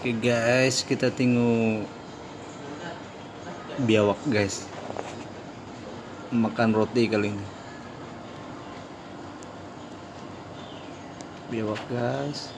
Oke guys, kita tengok biawak guys. Makan roti kali ini. Biawak guys.